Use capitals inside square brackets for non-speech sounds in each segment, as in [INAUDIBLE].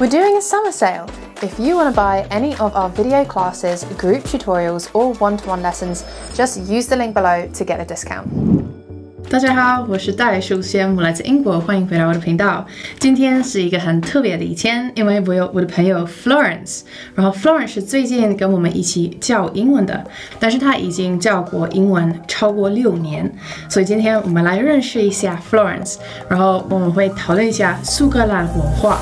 We're doing a summer sale. If you want to buy any of our video classes, group tutorials, or one-to-one lessons, just use the link below to get a discount. 大家好，我是戴舒萱，我来自英国，欢迎回到我的频道。今天是一个很特别的一天，因为我有我的朋友 Florence，然后 Florence 是最近跟我们一起教英文的，但是他已经教过英文超过六年，所以今天我们来认识一下 Florence，然后我们会讨论一下苏格兰文化。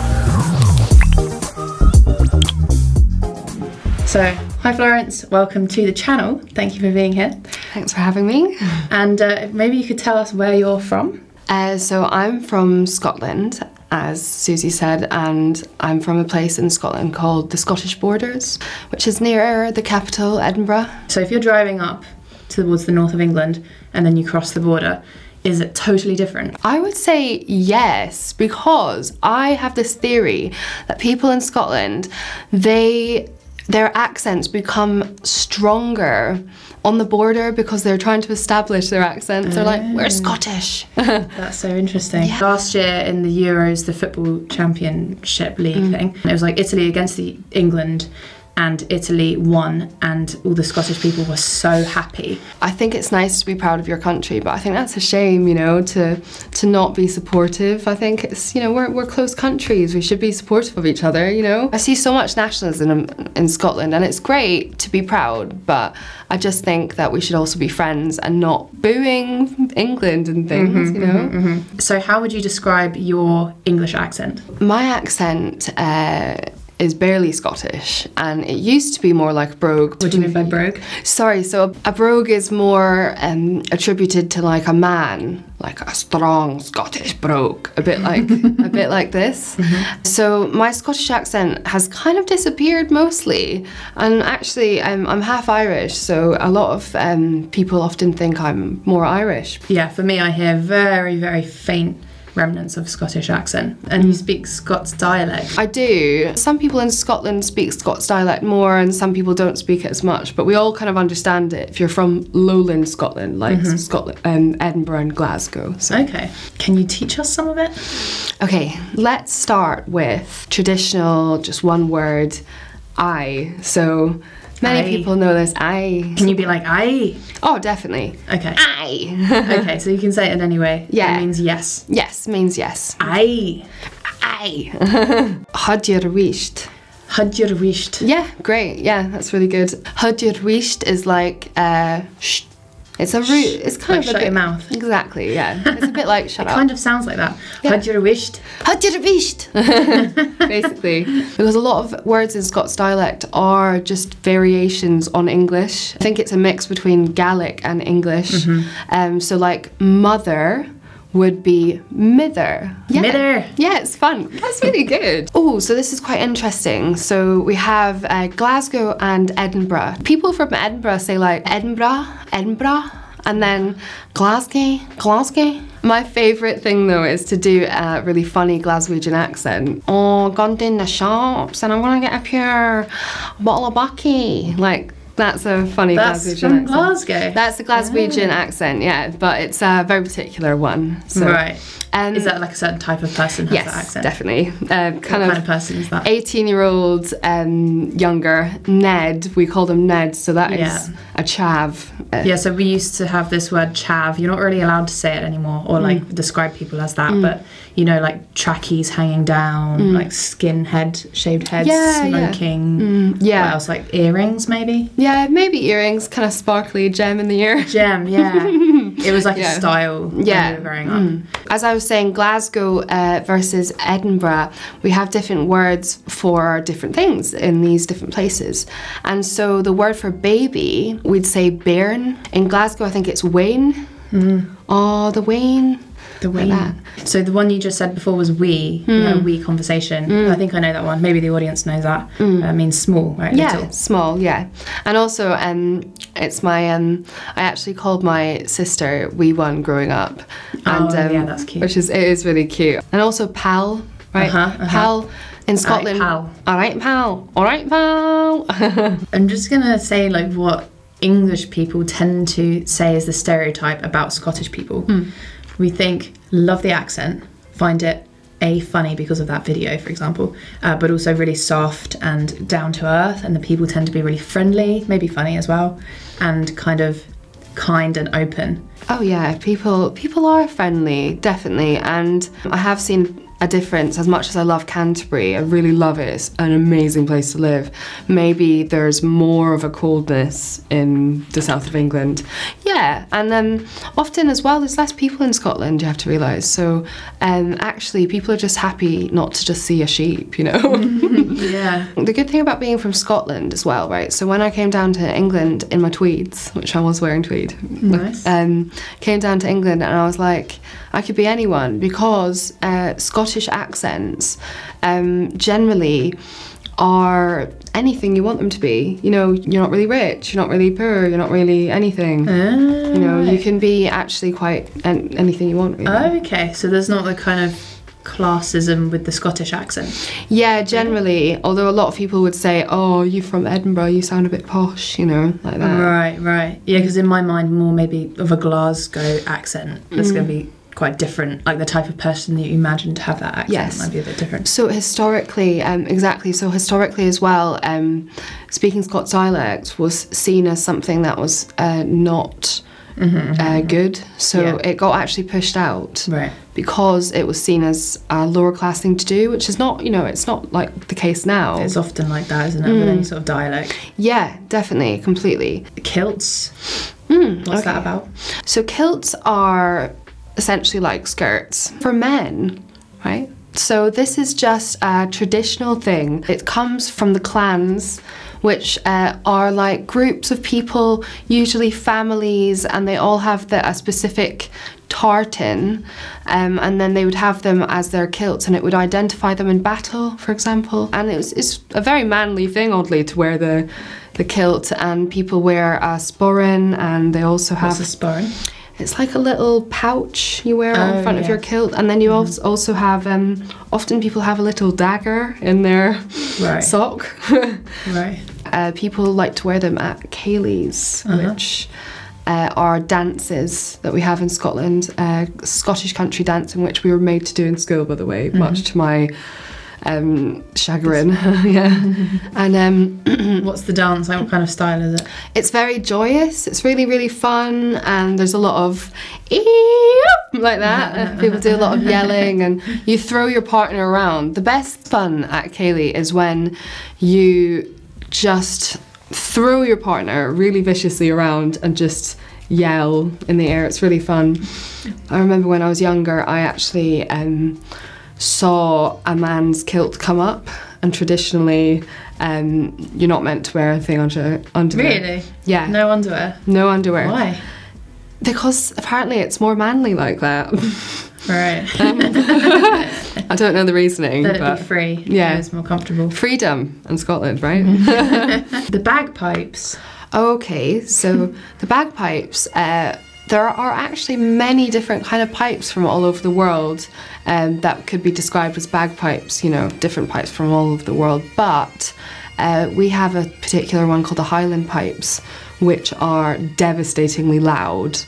So, hi Florence, welcome to the channel. Thank you for being here. Thanks for having me. [LAUGHS] And uh, maybe you could tell us where you're from. Uh, so I'm from Scotland, as Susie said, and I'm from a place in Scotland called the Scottish Borders, which is near the capital, Edinburgh. So if you're driving up towards the north of England and then you cross the border, is it totally different? I would say yes, because I have this theory that people in Scotland, they their accents become stronger on the border because they're trying to establish their accents. They're like, we're Scottish. [LAUGHS] That's so interesting. Yeah. Last year in the Euros, the football championship league mm. thing, it was like Italy against the England and Italy won, and all the Scottish people were so happy. I think it's nice to be proud of your country, but I think that's a shame, you know, to to not be supportive. I think it's, you know, we're, we're close countries. We should be supportive of each other, you know. I see so much nationalism in, in Scotland, and it's great to be proud, but I just think that we should also be friends and not booing England and things, mm -hmm, you know. Mm -hmm. So, how would you describe your English accent? My accent. Uh, is barely Scottish and it used to be more like brogue. What do you mean by brogue? Sorry, so a brogue is more um, attributed to like a man, like a strong Scottish brogue, a bit like [LAUGHS] a bit like this. Mm -hmm. So my Scottish accent has kind of disappeared mostly, and actually I'm, I'm half Irish, so a lot of um, people often think I'm more Irish. Yeah, for me, I hear very very faint remnants of Scottish accent. And you speak Scots dialect. aye do. Some people in Scotland speak Scots dialect more and some people don't speak it as much, but we all kind of understand it if you're from lowland Scotland, like mm -hmm. Scotland and um, Edinburgh and Glasgow. So. Okay. Can you teach us some of it? Okay, let's start with traditional, just one word, I. So Many aye. people know this. aye. Can you be like aye? Oh, definitely. Okay. aye. [LAUGHS] okay, so you can say it in any way. Yeah. It means yes. Yes means yes. aye. aye. [LAUGHS] Had you wished? Had you wished? Yeah, great. Yeah, that's really good. Had you wished is like uh, sh it's a root. It's kind like of shut bit, your mouth. Exactly. Yeah. It's a bit like shut it up. Kind of sounds like that. Yeah. Had you wished? Had you wished? [LAUGHS] Basically, because a lot of words in Scots dialect are just variations on English. I think it's a mix between Gaelic and English. Mm -hmm. um, so like mother would be mither. Yeah. Mither. Yeah, it's fun. That's really good. oh, so this is quite interesting. So we have uh, Glasgow and Edinburgh. People from Edinburgh say like Edinburgh, Edinburgh, and then Glasgow, Glasgow. My favourite thing though is to do a really funny Glaswegian accent. Oh, gone in the shops and I'm gonna get a pure bottle of Buckie. Like that's a funny That's Glaswegian from accent. Glasgow. That's a Glaswegian accent, yeah, but it's a very particular one. So. Right. Um, is that like a certain type of person has yes, that accent? definitely. Um, kind, of, kind of person is that? 18 year old um, younger, Ned, we call them Ned, so that yeah. is a chav. Uh, yeah, so we used to have this word chav. You're not really allowed to say it anymore or like mm. describe people as that, mm. but you know, like trackies hanging down, mm. like skinhead, shaved heads, yeah, smoking. Yeah. Mm, yeah. What else? Like earrings, maybe? Yeah, maybe earrings, kind of sparkly gem in the ear. [LAUGHS] Gem, yeah. [LAUGHS] it was like yeah. a style yeah. we were growing up. Mm. As I was saying, Glasgow uh, versus Edinburgh, we have different words for different things in these different places. And so the word for baby, we'd say bairn. In Glasgow, I think it's wean. Mm. Oh, the wean. The wee. Like so the one you just said before was wee, mm. you know, hmm. wee conversation. Mm. I think I know that one. Maybe the audience knows that. Mm. Uh, means small, right? Yeah, Little. small. Yeah, and also um, it's my um, I actually called my sister wee one growing up. And, oh, um, yeah, that's cute. Which is it is really cute. And also pal, right? Uh-huh, uh-huh. Pal in Scotland. All right, pal. All right, pal. All right, pal. [LAUGHS] I'm just gonna say like what English people tend to say is the stereotype about Scottish people. Mm we think love the accent, find it a funny because of that video, for example, uh, but also really soft and down to earth, and the people tend to be really friendly, maybe funny as well, and kind of kind and open. Oh yeah, people people are friendly, definitely, and I have seen a difference as much as I love Canterbury. I really love it. It's an amazing place to live. Maybe there's more of a coldness in the south of England. Yeah, and then often as well, there's less people in Scotland. You have to realise. So um, actually, people are just happy not to just see a sheep. You know. [LAUGHS] Yeah. [LAUGHS] The good thing about being from Scotland as well, right? So when I came down to England in my tweeds, which I was wearing tweed, Nice. um, came down to England and I was like, I could be anyone because uh, Scottish accents um, generally are anything you want them to be. You know, you're not really rich, you're not really poor, you're not really anything. you know, you can be actually quite an- anything you want. Really. Okay, so there's not the kind of classism with the Scottish accent. Yeah, generally. Although a lot of people would say, "Oh, you from Edinburgh? You sound a bit posh," you know, like that. Right, right. Yeah, because in my mind, more maybe of a Glasgow accent that's mm. going to be quite different. Like the type of person that you imagine to have that accent Yes. might be a bit different. So historically, um, exactly. So historically as well, um, speaking Scots dialect was seen as something that was uh, not uh, good. So Yeah. it got actually pushed out Right. because it was seen as a lower class thing to do, which is not, you know, it's not like the case now. It's often like that, isn't it? With any sort of dialect. yeah, definitely, completely. Kilts. What's that about? So kilts are essentially like skirts for men, right? So this is just a traditional thing. It comes from the clans, which uh, are like groups of people, usually families, and they all have the, a specific tartan, um, and then they would have them as their kilts, and it would identify them in battle, for example. And it was, it's a very manly thing, oddly, to wear the the kilt, and people wear a sporran, and they also have What's a sporran? It's like a little pouch you wear on Oh, front of your kilt, and then you also also have. Um, often people have a little dagger in their Right. sock. [LAUGHS] Right. uh, people like to wear them at ceilidhs, which uh, are dances that we have in Scotland. Uh, Scottish country dance, in which we were made to do in school, by the way, much to my um, chagrin. [LAUGHS] yeah, and um, [CLEARS THROAT] What's the dance? Like, what kind of style is it? it's very joyous. It's really, really fun, and there's a lot of like that. [LAUGHS] People do a lot of yelling, and you throw your partner around. The best fun at ceilidh is when you just throw your partner really viciously around and just yell in the air. It's really fun. I remember when I was younger, I actually um, saw a man's kilt come up, and traditionally, um, you're not meant to wear anything under under. Really? Yeah. No underwear. No underwear. Why? Because apparently it's more manly like that. Right. [LAUGHS] I don't know the reasoning, Let it but be free. yeah. It's more comfortable. freedom in Scotland, right? [LAUGHS] [LAUGHS] The bagpipes. Okay, so the bagpipes. Uh, there are actually many different kind of pipes from all over the world um, that could be described as bagpipes. You know, different pipes from all over the world. But uh, we have a particular one called the Highland pipes, which are devastatingly loud.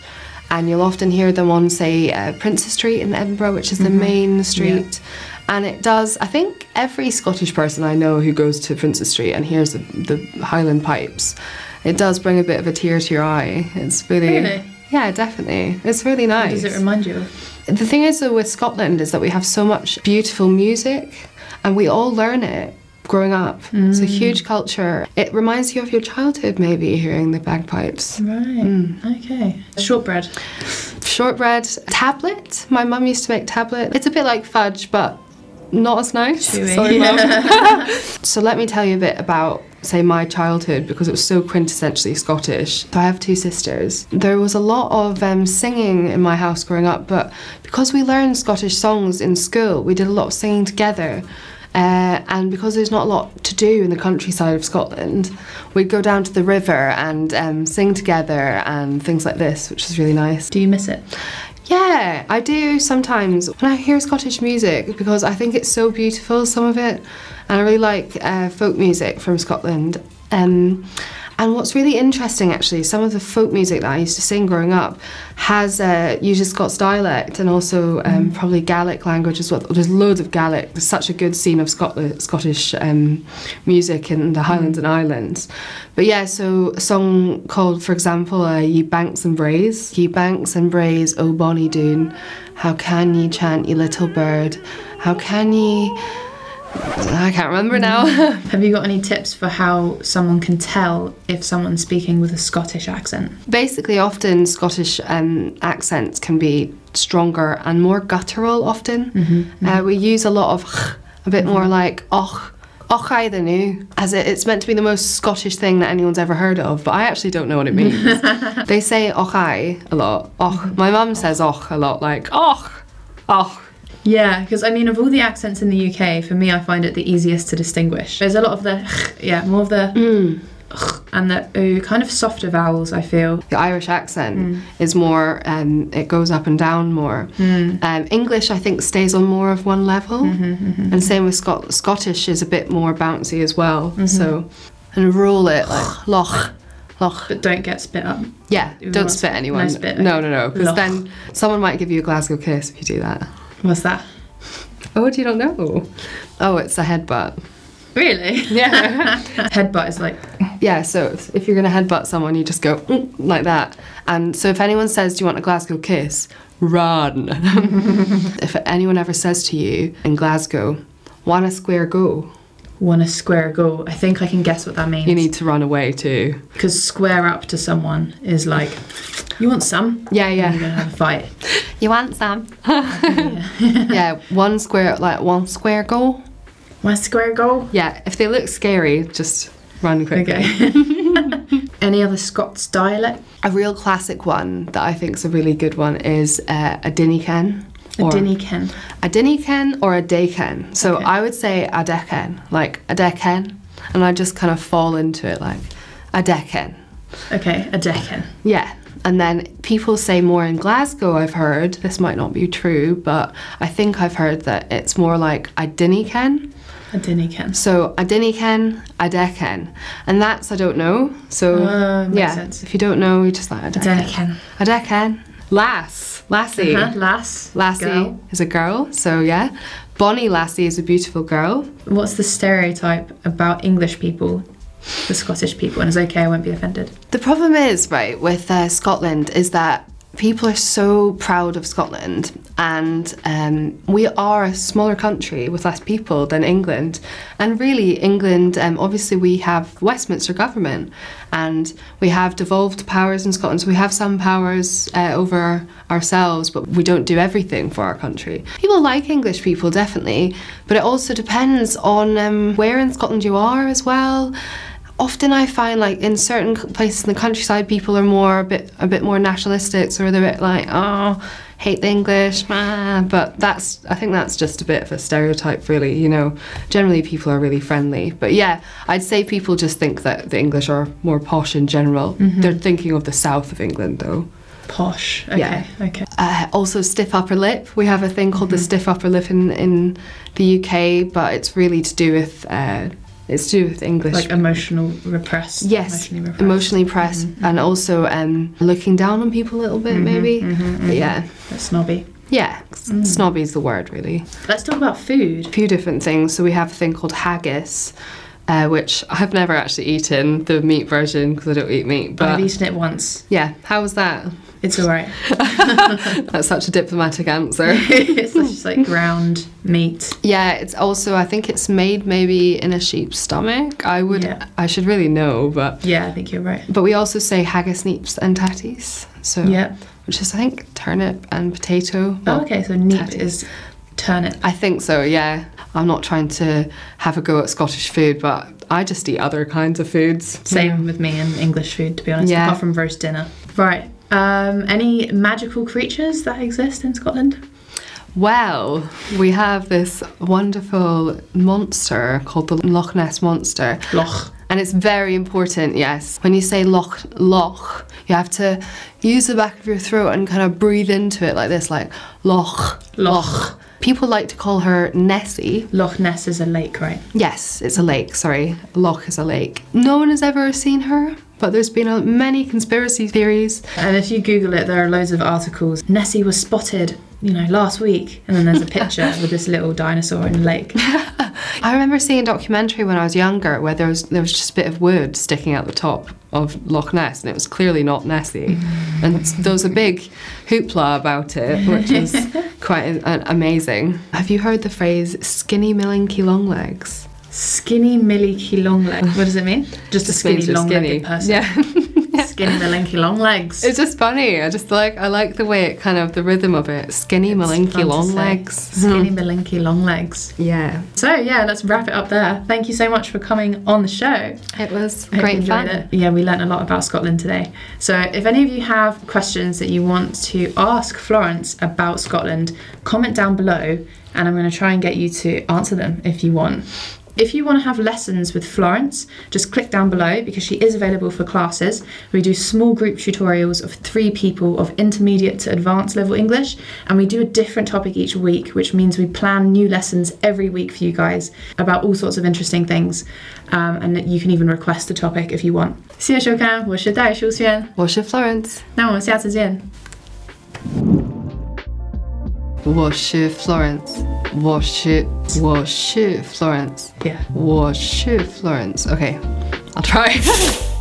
And you'll often hear them on, say, uh, Princes Street in Edinburgh, which is the main street. And it does, I think every Scottish person I know who goes to Princes Street and hears the, the Highland pipes, it does bring a bit of a tear to your eye. It's really. Really? Yeah, definitely. It's really What nice. does it remind you of? The thing is, with Scotland is that we have so much beautiful music and we all learn it growing up. It's Mm. a huge culture. It reminds you of your childhood, maybe, hearing the bagpipes. Right. Okay. Shortbread. Shortbread, tablet. My mum used to make tablet. It's a bit like fudge, but not as nice. Chewy. Sorry, mum. [LAUGHS] [LAUGHS] so let me tell you a bit about, say, my childhood because it was so quintessentially Scottish. So I have two sisters. There was a lot of um, singing in my house growing up, but because we learned Scottish songs in school, we did a lot of singing together. Uh, and because there's not a lot to do in the countryside of Scotland, we'd go down to the river and um, sing together and things like this, which is really nice. Do you miss it? Yeah, I do sometimes when I hear Scottish music because I think it's so beautiful, some of it, and I really like uh, folk music from Scotland. Um, And what's really interesting, actually, some of the folk music that I used to sing growing up has uh, uses Scots dialect and also um, probably Gaelic language as well. There's loads of Gaelic. There's such a good scene of Scotland, Scottish um, music in the Highlands and Islands. But yeah, so a song called, for example, uh, Ye Banks and Braes. Ye Banks and Braes, O Bonnie Doon, how can ye chant, ye little bird? How can ye. I can't remember now. Mm. [LAUGHS] Have you got any tips for how someone can tell if someone's speaking with a Scottish accent? Basically, often Scottish um, accents can be stronger and more guttural. Often, mm-hmm. Mm-hmm. Uh, we use a lot of a bit more mm-hmm. like och. Och I the new, as it, it's meant to be the most Scottish thing that anyone's ever heard of, but aye actually don't know what it means. [LAUGHS] they say och I a lot. Och. My mum says och a lot, like och, och. Yeah, because I mean, of all the accents in the UK, for me, I find it the easiest to distinguish. There's a lot of the, yeah, more of the, mm. and the ooh, kind of softer vowels, I feel. The Irish accent mm. is more, um, it goes up and down more. Mm. Um, English, I think, stays on more of one level. Mm-hmm, mm-hmm. And same with Scot- Scottish is a bit more bouncy as well. Mm-hmm. So, and rule it like loch, loch. But don't get spit up. Yeah, don't spit anyone. No spit, no, okay. no, no, because Loch. then someone might give you a Glasgow kiss if you do that. What's that? Oh, you do you not know? Oh, it's a headbutt. Really? [LAUGHS] Yeah. [LAUGHS] Headbutt is like, Yeah, so if, if you're going to headbutt someone, you just go "Mm," like that. And so if anyone says, Do you want a Glasgow kiss? Run. [LAUGHS] if anyone ever says to you in Glasgow, Want a square go? Want a square go. I think I can guess what that means. You need to run away too. Because square up to someone is like, you want some? Yeah, And You're yeah. gonna have a fight. [LAUGHS] You want some? [LAUGHS] yeah, one square, like one square go. One square go? Yeah, if they look scary, just run quickly. Okay. [LAUGHS] Any other Scots dialect? A real classic one that I think is a really good one is uh, a dinniken. A dinniken. a dinniken or a dayken. So Okay. I would say a deken, like a deken, and I just kind of fall into it like a deken. Okay, a decken. Yeah. And then people say more in Glasgow, I've heard, this might not be true, but I think I've heard that it's more like a dinniken. A dinniken. So a dinniken, a deken. And that's, I don't know. So, Uh, yeah, sense. if you don't know, you just like a deken. Deniken. A deken. Lass. Lassie. Uh-huh. Lass. Lassie Girl. is a girl, so yeah. Bonnie Lassie is a beautiful girl. What's the stereotype about English people, the Scottish people? And it's okay, I won't be offended. The problem is, right, with uh, Scotland is that people are so proud of Scotland, and um, we are a smaller country with less people than England. And really, England, um, obviously, we have Westminster government, and we have devolved powers in Scotland. So we have some powers uh, over ourselves, but we don't do everything for our country. People like English people, definitely, but it also depends on um, where in Scotland you are as well often I find like in certain places in the countryside, people are more a bit a bit more nationalistic, so they're a bit like, oh, hate the English, ah. but that's I think that's just a bit of a stereotype, really. You know, generally people are really friendly, but yeah, I'd say people just think that the English are more posh in general. They're thinking of the south of England, though. Posh. Okay, Yeah. okay. Uh, also, stiff upper lip. We have a thing called the stiff upper lip in, in the UK, but it's really to do with uh, it's to do with English. Like emotional repressed. Yes, Emotionally repressed. emotionally pressed, mm-hmm. and also um, looking down on people a little bit, mm-hmm, maybe. Mm-hmm, but yeah, That's snobby. yeah, s- snobby is the word, really. Let's talk about food. A few different things. So we have a thing called haggis, uh, which I've never actually eaten the meat version because I don't eat meat. But I've eaten it once. yeah, how was that? It's alright. [LAUGHS] That's such a diplomatic answer. [LAUGHS] it's just like ground meat. Yeah, it's also I think it's made maybe in a sheep's stomach. I would Yeah. I should really know, but Yeah, I think you're right. but we also say haggis neeps and tatties. So Yeah. which is I think turnip and potato. Oh, okay, so neep tatties. is turnip. I think so, yeah. I'm not trying to have a go at Scottish food, but I just eat other kinds of foods. Same with me and English food, to be honest, Yeah. apart from roast dinner. Right. Um, any magical creatures that exist in Scotland? Well, we have this wonderful monster called the Loch Ness Monster. Loch. And it's very important, yes. When you say loch, loch, you have to use the back of your throat and kind of breathe into it like this, like loch, Loch. People like to call her Nessie. Loch Ness is a lake, right? Yes, it's a lake, sorry. Loch is a lake. No one has ever seen her. But there's been many conspiracy theories. And if you Google it, there are loads of articles. Nessie was spotted, you know, last week, and then there's a picture [LAUGHS] with this little dinosaur in the lake. [LAUGHS] I remember seeing a documentary when I was younger where there was there was just a bit of wood sticking out the top of Loch Ness, and it was clearly not Nessie. Mm. and there was a big hoopla about it, which is [LAUGHS] quite amazing. Have you heard the phrase "skinny millinky long legs"? Skinny milky long leg. What does it mean? Just a skinny long legged person. Yeah. [LAUGHS] [LAUGHS] Skinny [LAUGHS] milky long legs. It's just funny. I just like I like the way it kind of the rhythm of it. Skinny millinky to long legs. Skinny [LAUGHS] milky long legs. Yeah. So yeah, let's wrap it up there. Thank you so much for coming on the show. It was I great enjoyed fun. it. Yeah, we learned a lot about Scotland today. So if any of you have questions that you want to ask Florence about Scotland, comment down below and I'm going to try and get you to answer them if you want. If you want to have lessons with Florence, just click down below because she is available for classes. We do small group tutorials of three people of intermediate to advanced level English, and we do a different topic each week, which means we plan new lessons every week for you guys about all sorts of interesting things. Um, and you can even request a topic if you want. 谢谢收看，我是戴舒萱，我是 Florence，那我们下次见。我是 Florence。我是我是 Florence， Yeah. 我是 Florence。Okay, I'll try. [LAUGHS]